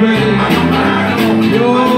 Yo.